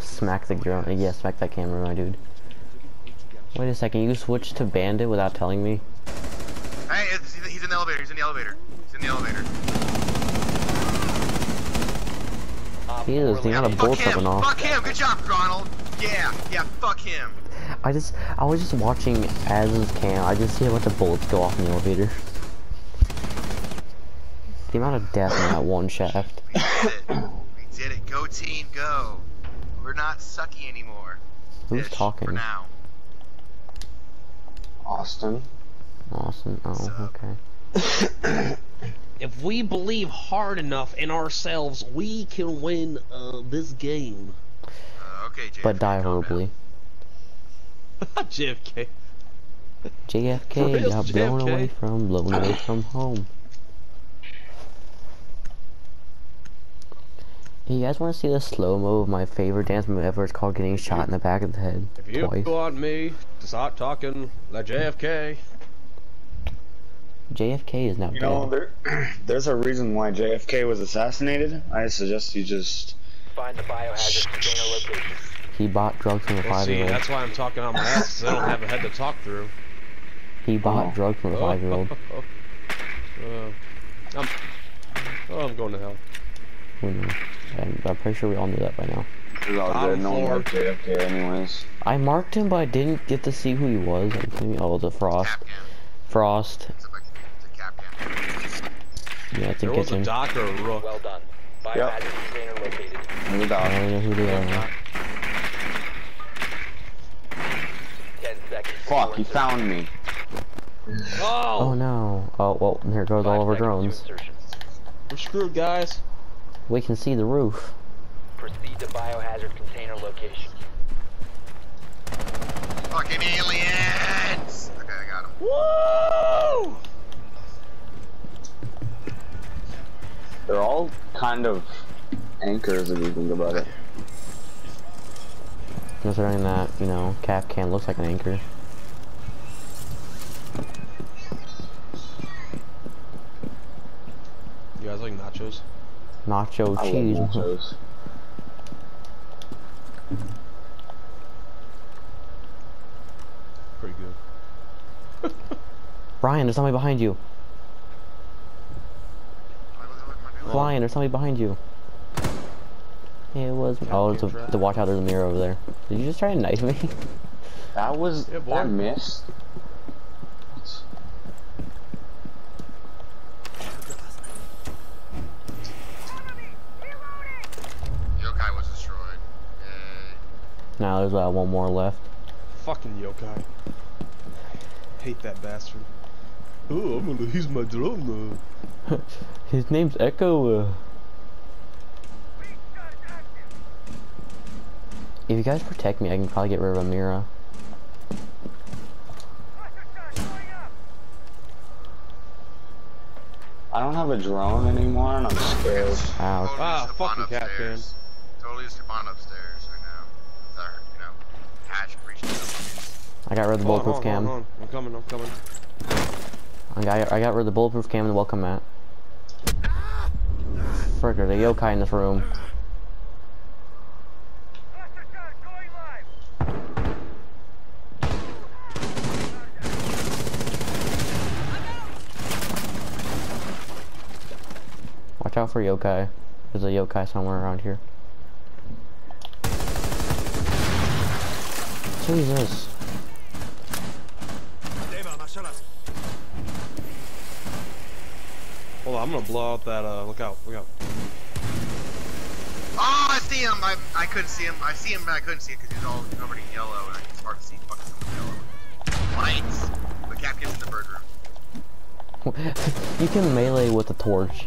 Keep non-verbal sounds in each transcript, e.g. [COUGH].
Smack the girl. Yeah, smack that camera, my dude. Wait a second, you switched to bandit without telling me? Hey, it's, he's in the elevator. He's in the elevator. He's in the elevator. Uh, he is, the amount of Fuck bullets him. coming off. Fuck him. Good job, Ronald. Yeah, yeah. Fuck him. I just, I was just watching Az's cam. I just see a bunch of bullets go off in the elevator. The amount of death in that one shaft. We did it. We did it. Go team, go. We're not sucky anymore. Who's Ish, talking? For now. Austin. Awesome. Oh, So- okay. [COUGHS] If we believe hard enough in ourselves, we can win uh, this game. Uh, okay, Jay. But die horribly. [LAUGHS] JFK. JFK real, got blown away from, blown away from home. You guys want to see the slow mo of my favorite dance move ever? It's called getting shot in the back of the head If you twice. want me to start talking like JFK, JFK is now You dead. know, there, [CLEARS THROAT] there's a reason why JFK was assassinated. I suggest you just. Find the biohazard container location. He bought drugs from a well, five-year-old. that's why I'm talking on my ass, 'cause I don't have a head to talk through. He bought Oh. drugs from a five-year-old. [LAUGHS] Uh, I'm, oh, I'm going to hell. Who? I'm, I'm pretty sure we all knew that by now. Bottom good. No one floor. anyways. I marked him, but I didn't get to see who he was. Oh, the Frost. Cap. Frost. It's a, it's a cap can. Yeah, it's in There was a kitchen. doc or a rook. Well done. Biohazard container located. There's a I don't know who they are now. Ten seconds. Fuck, he found me. Oh, Oh no. Oh, well, here goes Five all of our drones. we're screwed, guys. We can see the roof. Proceed to biohazard container location. Fucking aliens! Okay, I got him. Woo! They're all kind of anchors if you think about it. Considering that, you know, Kapkan looks like an anchor. You guys like nachos? Nacho I cheese. love nachos. Pretty good. [LAUGHS] Ryan, there's somebody behind you. What the fuck am I doing? Flying, there's somebody behind you. It was. Oh, it's a, the watch out. There's a mirror over there. Did you just try to knife me? [LAUGHS] That was Yeah, boy. that missed. Yokai was destroyed. Yay. Now there's uh, one more left. Fucking yokai. Hate that bastard. Oh, I'm gonna use my drone though. [LAUGHS] His name's Echo. Uh... If you guys protect me, I can probably get rid of Amira. I don't have a drone anymore, and I'm scared. Ouch. Totally Ah, just fucking upon cat upstairs. Totally just upon upstairs right now. With our, you know, hatch breaching something. I got rid of the Hold bulletproof on, cam. on. I'm coming, I'm coming. I got, I got rid of the bulletproof cam and the welcome mat. Frick, there's a yokai in this room. Watch out for yokai. There's a yokai somewhere around here. Jesus. Hold on, I'm gonna blow out that, uh, look out, look out. Oh, I see him! I, I couldn't see him. I see him, but I couldn't see it because he's all covered in yellow, and it's hard to see fucking someone yellow. Lights! The Kapkan's in the bird room. [LAUGHS] you can melee with a torch.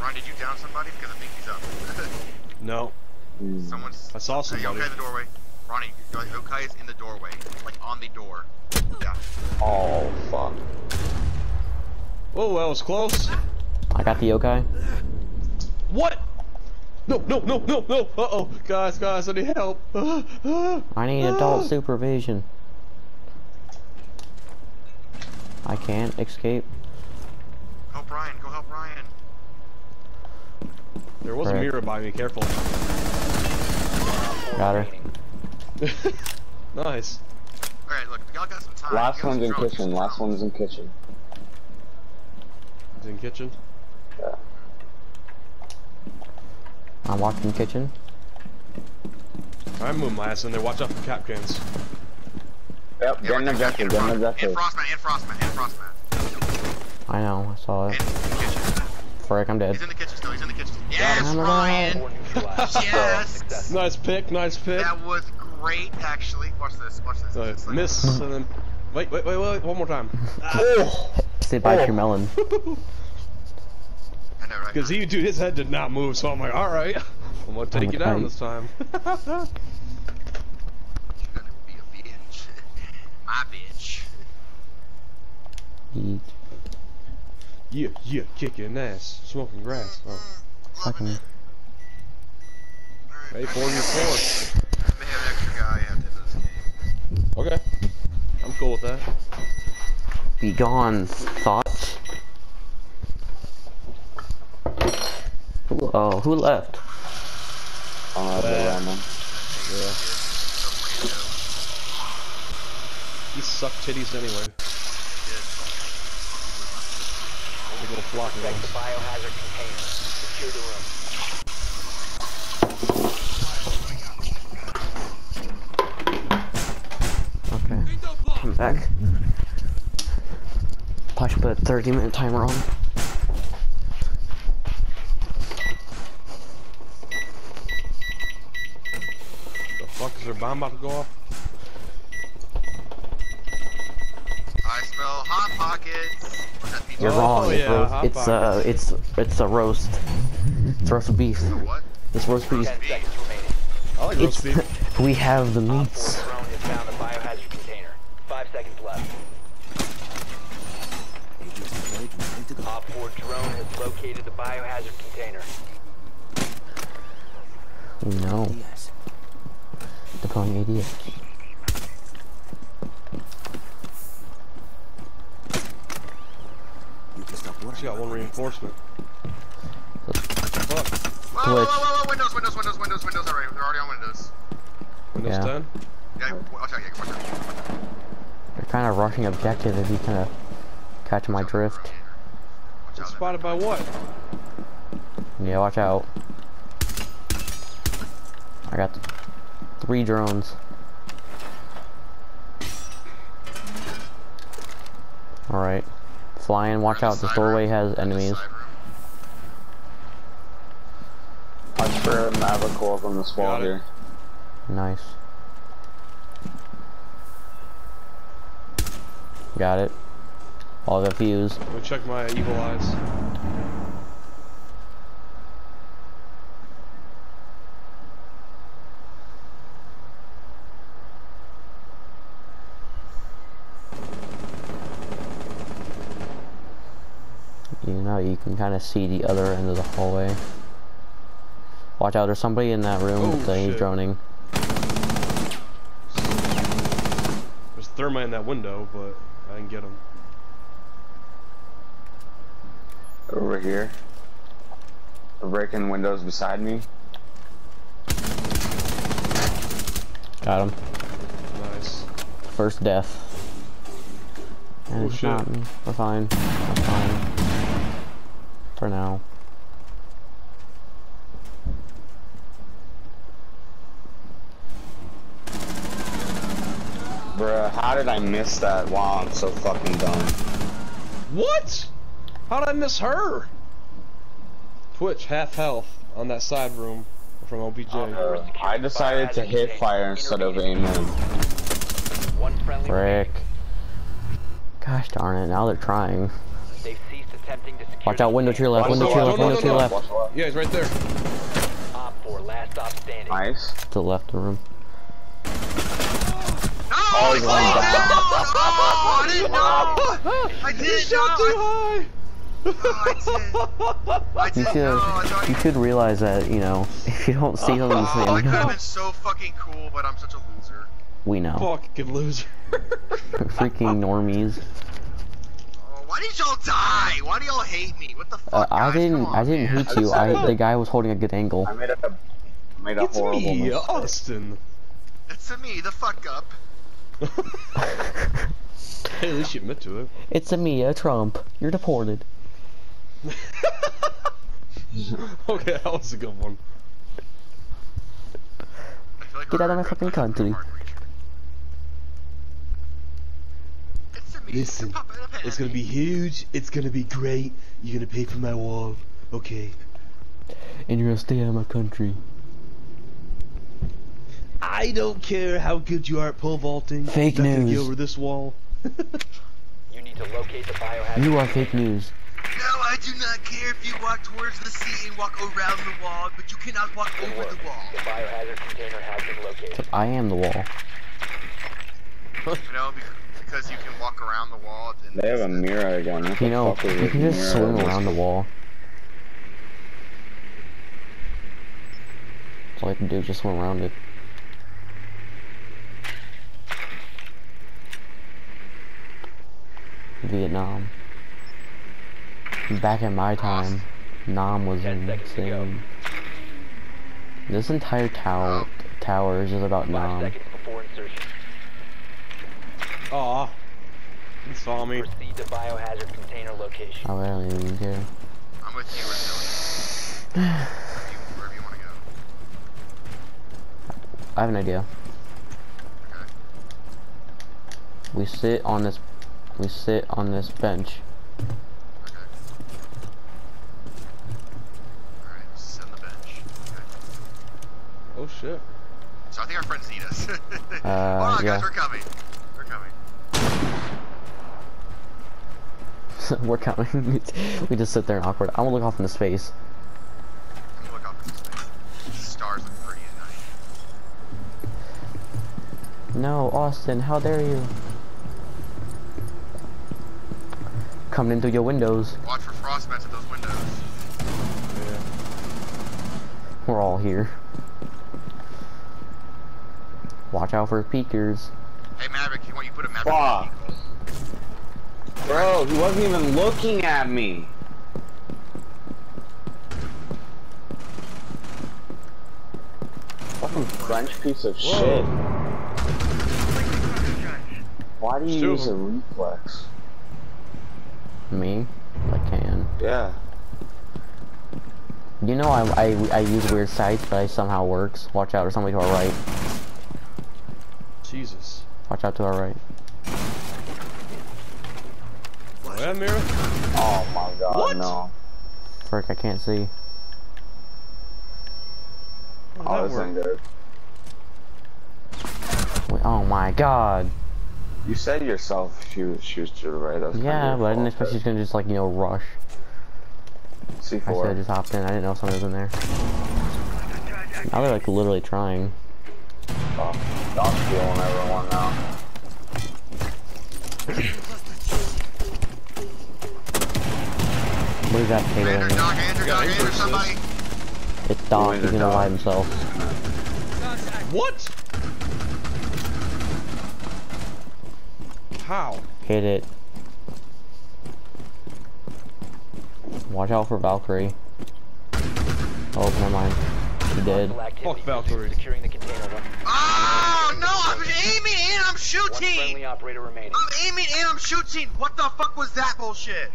Ron, did you down somebody? Because I think he's up. [LAUGHS] No. Someone's. I saw Hey, somebody. Yokai in the doorway. Ronnie, Yokai is in the doorway. Like, on the door. Yeah. Oh fuck. Whoa, that was close. I got the yokai. What? No, no, no, no, no. Uh oh. Guys, guys, I need help. I need adult [GASPS] supervision. I I can't escape. Help Ryan. Go help Ryan. There was a mirror by me. Careful. Got her. Remaining. [LAUGHS] nice. Alright, look, y'all got some time. Last one's in kitchen. just Last one's in kitchen. It's in kitchen. Yeah. I'm watching kitchen. I'm moving my ass in there. Watch out for Kapkans. Yep, Yeah, get an objective, and get an objective. And frostmat, and frostmat, and frostmat. I know, I saw it. the. Frick, I'm dead. He's in the kitchen still, he's in the kitchen. Yes, Ryan! Yes! Nice pick, nice pick. That was great, actually. Watch this, watch this. Nice. Like- Miss, [LAUGHS] and then... Wait, wait, wait, wait, one more time. Sit by Oh. your melon. [LAUGHS] I know, right? Because he, dude, his head did not move, so I'm like, alright. I'm gonna take I'm you down tight. this time. [LAUGHS] You're gonna be a bitch. My bitch. Yeet. yeah, yeah, kicking ass, smoking grass. Oh. Fucking. Alright. Hey, four your four. I may have an extra guy at the end of this game. Okay. I'm cool with that. Be gone, thought. Who, oh, who left? Oh, that's Uh, random. Yeah. Some He sucked titties anyway. Big little flock of Protect the biohazard container. Secure the room. Okay. I'm back. Probably should put a 30 minute timer on. The fuck is their bomb about to go off? I smell hot pockets. What's that pizza? You're Oh, wrong. It's, yeah, roast, it's uh, it's it's a roast. It's roast beef. What? It's roast beef. Ten. I like roast It's beef. [LAUGHS] we have the Op 4 meats. drone has found the biohazard container. Five seconds left. Op 4 drone has located the biohazard container. We know. Deploying ADS. She got one reinforcement. Fuck. Whoa, whoa, whoa, whoa, whoa, windows, windows, windows, windows, windows already. They're already on windows. Windows Yeah. 10? Yeah, watch out, yeah, watch out. They're kind of rushing objective if you kind of catch my drift. Watch out. Spotted by what? Yeah, watch out. I got th three drones. Alright. Flying, watch out, the this doorway has They're in the enemies. side room. Watch for Mavacor from the Got squad it. here. Nice. Got it. All the me check my evil eyes. You know, you can kind of see the other end of the hallway. Watch out, there's somebody in that room Oh, that he's droning. There's thermite in that window, but I didn't get him. Over here. They're breaking windows beside me. Got him. Nice. First death. And Oh, it's shit. not. We're fine. We're fine. For now. Bruh, how did I miss that? Wow, I'm so fucking dumb. What? How did I miss her? Twitch, half health on that side room from OBJ. Uh, I decided to hit fire instead of aim in. One friendly Frick. Gosh darn it, now they're trying. They've ceased attempting to secure Watch out, window to your left, window to your left, left, window to your no, no, left. Watch the left. Yeah, he's right there. Op 4, last stop standing. Nice. To the left of the room. No! Oh, he's didn't down. Oh, I didn't know! I didn't shot know! too high. Oh, I You didn't should, know! I thought you should realize that, you know, [LAUGHS] if you don't see something, you Oh, I say could have been [LAUGHS] so fucking cool, but I'm such a loser. We know. Fucking loser. [LAUGHS] Freaking normies. Why did y'all die? Why do y'all hate me? What the fuck? Uh, I guys? Come didn't. on, I didn't man. hate you. I the guy was holding a good angle. I made a I made a It's horrible me, mistake. Austin. It's me, the fuck up. Hey, at least you admit to it. It's a Mia Trump. You're deported. [LAUGHS] okay, that was a good one. Like Get out of my fucking country. It's Listen, Papa and a It's gonna be huge. It's gonna be great. You're gonna pay for my wall. Okay. And you're gonna stay out of my country. I don't care how good you are at pole vaulting. Fake Not gonna news. Get over this wall. [LAUGHS] You need to locate the biohazard. You are fake news. No, I do not care if you walk towards the sea and walk around the wall, but you cannot walk Good over work. the wall. The biohazard container has been located. I am the wall. You know, because you can walk around the wall. Then They have a mirror again. What You know, you can just swim around the wall. That's all you can do, just swim around it. Vietnam. Back in my time, Nam was Ten seconds insane. This entire tower tower is just about Nam. seconds before insertion. Aw. You saw me. Proceed to biohazard container location. I don't even care. I'm with you, Resilient. Wherever you want to go. I have an idea. Okay. We sit on this we sit on this bench. Okay. Alright, sit on the bench. Okay. Oh shit. So I think our friends [LAUGHS] need us. Hold Uh, on, yeah. guys, we're coming. We're coming. [LAUGHS] We're coming. [LAUGHS] we just sit there and awkward. I want to look off into space. Let look off into space. The stars look pretty at night. No, Austin, how dare you? Coming in through your windows. Watch for frost vents at those windows. Yeah. We're all here. Watch out for peekers. Hey, Maverick, you want you put a Maverick Fuck. Bro, he wasn't even looking at me. Fucking French piece of shit. Why do you Still- use a reflex? Me? I can. Yeah. You know I, I, I use weird sights, but it somehow works. Watch out, there's somebody to our right. Jesus. Watch out to our right. Oh, yeah, Mira? Oh my god, What? no. Frick, I can't see. Oh, this that ain't work? good. Wait, oh my god. You said yourself she was, she was to the right. That's Yeah, but I didn't expect she's gonna just like, you know, rush. I should have C4. just hopped in. I didn't know somebody was in there. Now they're like literally trying. Oh, I'm stealing everyone now. What is that Andrew, Taylor? Doc, Andrew, Yeah, Doc, Andrew Andrew, somebody. It's Doc. Wait, He's gonna lie himself. What? How? Hit it. Watch out for Valkyrie. Oh, never mind. He did. Fuck Valkyrie. Securing the container. One, Oh, no, I'm aiming and I'm shooting! one shooting. friendly operator remaining. I'm aiming and I'm shooting. What the fuck was that bullshit?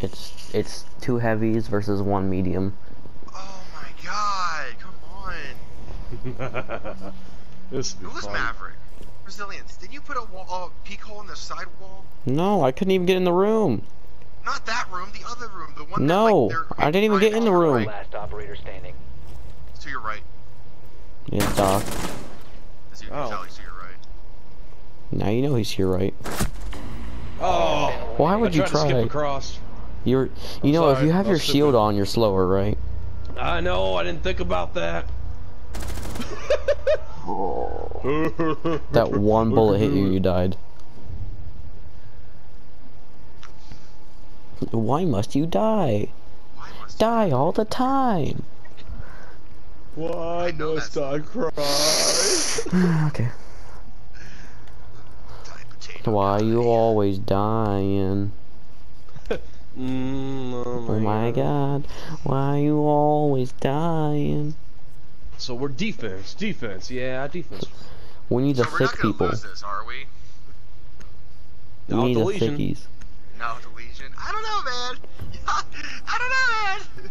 It's it's two heavies versus one medium. Oh my god, come on. [LAUGHS] this Who was fun. Maverick? Resilience. Did you put a, wall, a peek hole in the side wall? No, I couldn't even get in the room. Not that room, the other room, the one. No, that, like, I didn't even right get in the room. Last operator standing. To your right. Yeah, Doc. As you Oh. can tell, he's to your right. Now you know he's here, right? Oh. Why I would you try? to skip across. You're, you know, if you have your was shield stupid. on, you're slower, right? I know. I didn't think about that. [LAUGHS] That one bullet hit you, you died. Why must you die? Must Die all the time. Why I know must that's- I cry? Okay. Why guy? you always dying? Mm, oh, Oh my god, why are you always dying? So we're defense, defense, yeah, defense. We need So the we're thick people. this, are we? We need the the Legion. thickies. No, the Legion. I don't know, man. [LAUGHS] I don't know, man.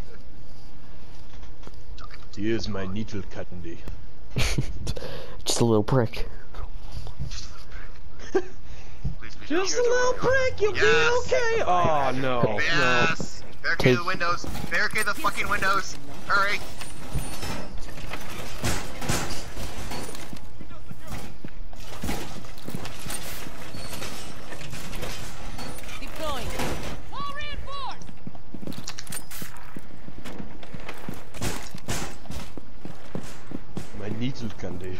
Here's my needle candy. [LAUGHS] Just a little prick. Just a little prick, you'll Yes. be okay. Oh no, no. Yes. Barricade Take- the windows. Barricade the fucking windows. Hurry. Deploying. All reinforced. My needle candy.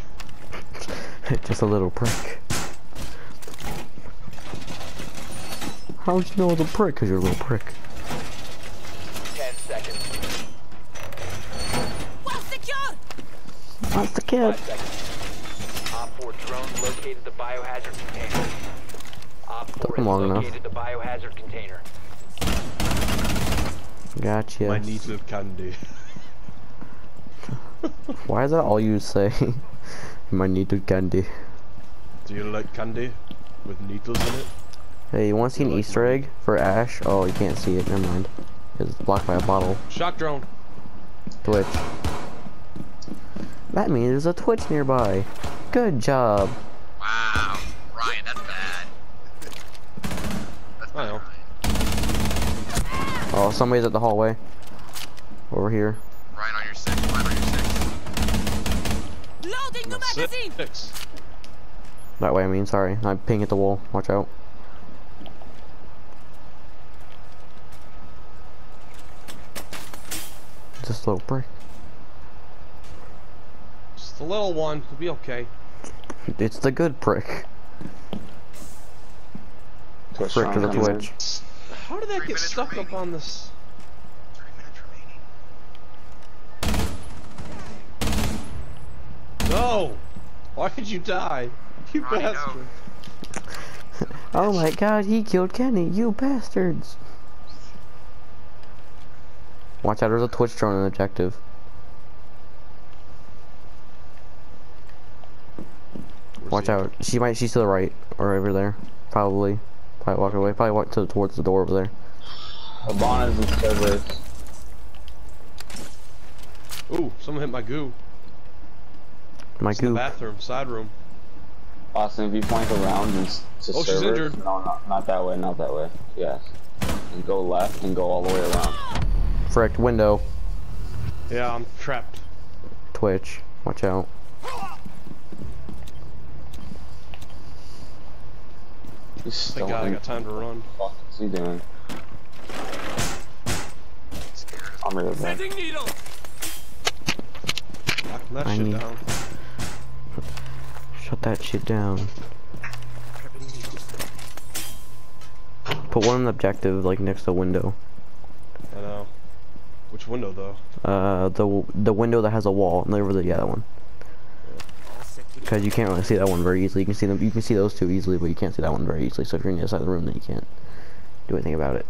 [LAUGHS] Just a little prick. How'd you know it's a prick? Cause you're a little prick. Ten seconds. Well secured. That's the kid. Five seconds. Op 4 drone located the biohazard container. Op 4 Took has long enough. located the biohazard container. Gotcha. My needle candy. Why is that all you say? [LAUGHS] My needed candy. Do you like candy with needles in it? Hey, you want to see an like Easter egg for Ash? Oh, you can't see it. Never mind. It's blocked by a bottle. Shock drone. Twitch. That means there's a Twitch nearby. Good job. Wow. Ryan, that's bad. That's I bad, know. Ryan. Oh, somebody's at the hallway. Over here. Loading new magazine. Six. That way, I mean, sorry. I'm ping at the wall. Watch out. Just a little brick. Just a little one. It'll be okay. It's the good prick. Twitch Prick to the Twitch. How did that Three get stuck remaining. up on this? Three minutes remaining. No! Why did you die? You Ronnie, no. bastard. [LAUGHS] Oh my god, he killed Kenny, you bastards! Watch out, there's a Twitch drone in objective. Where's Watch he? out. She might, she's to the right, or over there. Probably. Probably walk away. Probably walk to, towards the door over there. Obama's in servers. Ooh, someone hit my goo. My It's in the bathroom, side room. Austin, if you point around and s- to Oh, she's servers, injured. no, not, not that way, not that way. Yes. And go left and go all the way around. Frick, window. Yeah, I'm trapped. Twitch. Watch out. He's still Thank God I got time to run. What the fuck is he doing? I'm really bad. Knock that I shit need- down. Shut that shit down. Put one in the objective, like next to the window. I know. Which window though? Uh, the the window that has a wall. And over the yeah, that one. Because you can't really see that one very easily. You can see them. You can see those two easily, but you can't see that one very easily. So if you're on the other side of the room, then you can't do anything about it.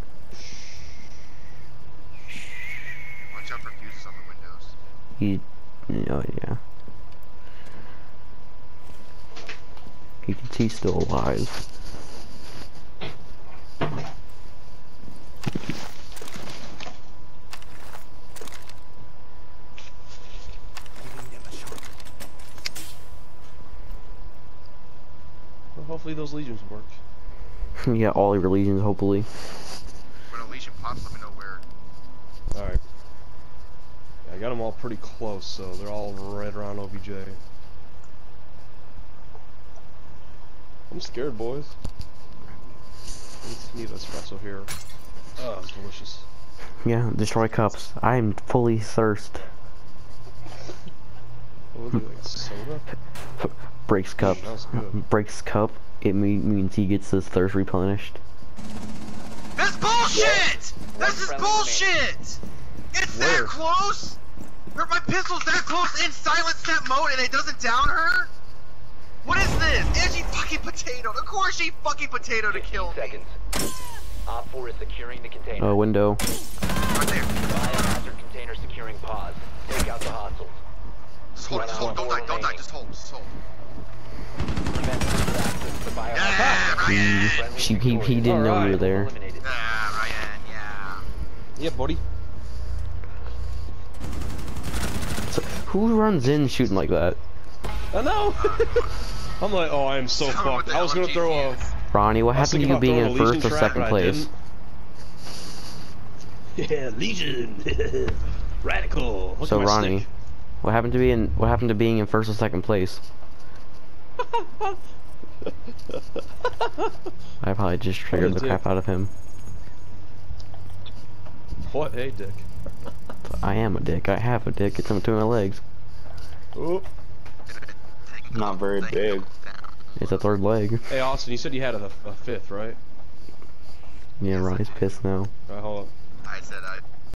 Watch out for fuses on the windows. You, oh yeah. He, he's still alive. Well, hopefully those legions work. [LAUGHS] yeah, all your legions, hopefully. When a legion pops, let me know where. Alright. Yeah, I got them all pretty close, so they're all right around OBJ. I'm scared, boys. Let's need espresso here. Oh, it's delicious. Yeah, destroy cups. I'm fully thirst. What was it, like soda? [LAUGHS] Breaks cup. That was good. [LAUGHS] Breaks cup. It mean, means he gets his thirst replenished. This bullshit! This is friendly bullshit! It's Where? that close! Her, my pistol's that close in silent step mode and it doesn't down her? What is this? And she fucking potatoed. Of course she fucking potatoed to 15 kill me. seconds. Op 4 is securing the container. Uh, window. Right there. Biohazard container securing pods. Take out the hostiles. Just hold, just hold. Don't die, don't die, just hold, just hold. Prevent further access to the biohazard. Yeah, Ryan! She, he, he didn't know you were there. Yeah, Ryan, yeah. Yeah, buddy. So, who runs in shooting like that? I know. [LAUGHS] I'm like, oh, I am so Someone fucked. I was gonna throw a. Ronnie, what happened to you being in first or second place? [LAUGHS] Yeah, Legion. [LAUGHS] Radical. Look So Ronnie, stick. what happened to being what happened to being in first or second place? I probably just triggered the dick. crap out of him. What? Hey, Dick. I am a dick. I have a dick. It's in between my legs. Oh. [LAUGHS] Not very big. It's a third leg. Hey Austin, you said you had a, a fifth, right? Yeah, Ryan's pissed now. Alright, hold up. I said I